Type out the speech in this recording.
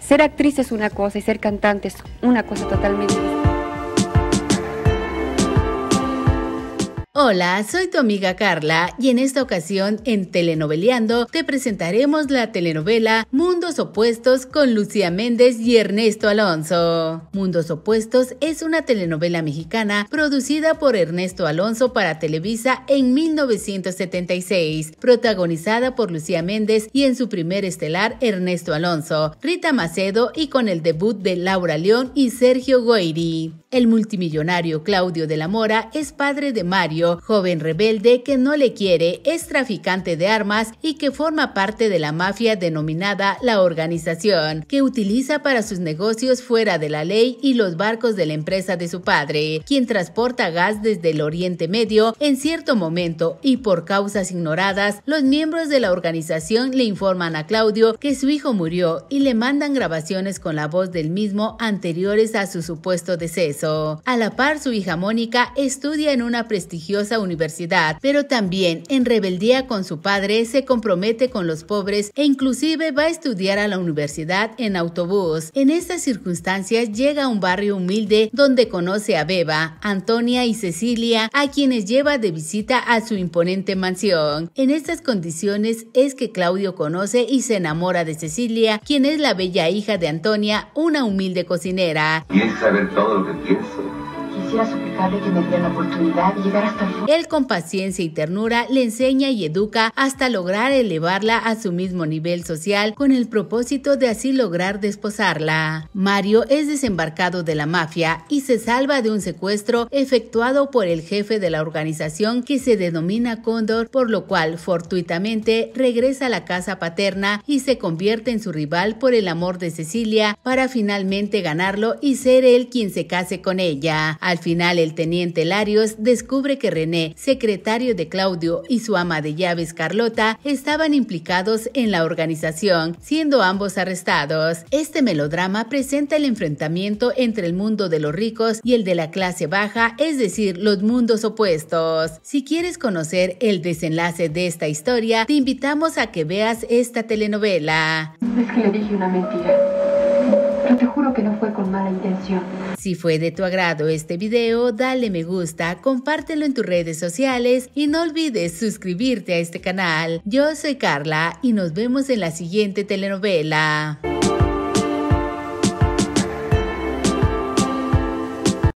Ser actriz es una cosa y ser cantante es una cosa totalmente. Hola, soy tu amiga Carla y en esta ocasión en Telenoveleando te presentaremos la telenovela Mundos Opuestos con Lucía Méndez y Ernesto Alonso. Mundos Opuestos es una telenovela mexicana producida por Ernesto Alonso para Televisa en 1976, protagonizada por Lucía Méndez y en su primer estelar Ernesto Alonso, Rita Macedo y con el debut de Laura León y Sergio Goyri. El multimillonario Claudio de la Mora es padre de Mario, joven rebelde que no le quiere, es traficante de armas y que forma parte de la mafia denominada la organización, que utiliza para sus negocios fuera de la ley y los barcos de la empresa de su padre, quien transporta gas desde el Oriente Medio en cierto momento y por causas ignoradas, los miembros de la organización le informan a Claudio que su hijo murió y le mandan grabaciones con la voz del mismo anteriores a su supuesto deceso. A la par, su hija Mónica estudia en una prestigiosa universidad, pero también en rebeldía con su padre se compromete con los pobres e inclusive va a estudiar a la universidad en autobús. En estas circunstancias llega a un barrio humilde donde conoce a Beba, Antonia y Cecilia, a quienes lleva de visita a su imponente mansión. En estas condiciones es que Claudio conoce y se enamora de Cecilia, quien es la bella hija de Antonia, una humilde cocinera. ¿Quieres saber todo lo que El. Él con paciencia y ternura le enseña y educa hasta lograr elevarla a su mismo nivel social con el propósito de así lograr desposarla. Mario es desembarcado de la mafia y se salva de un secuestro efectuado por el jefe de la organización que se denomina Cóndor, por lo cual fortuitamente regresa a la casa paterna y se convierte en su rival por el amor de Cecilia para finalmente ganarlo y ser él quien se case con ella. Al final, el teniente Larios descubre que René, secretario de Claudio, y su ama de llaves Carlota estaban implicados en la organización, siendo ambos arrestados. Este melodrama presenta el enfrentamiento entre el mundo de los ricos y el de la clase baja, es decir, los mundos opuestos. Si quieres conocer el desenlace de esta historia, te invitamos a que veas esta telenovela. Es que le dije una mentira. Pero te juro que no fue con mala intención. Si fue de tu agrado este video, dale me gusta, compártelo en tus redes sociales y no olvides suscribirte a este canal. Yo soy Carla y nos vemos en la siguiente telenovela.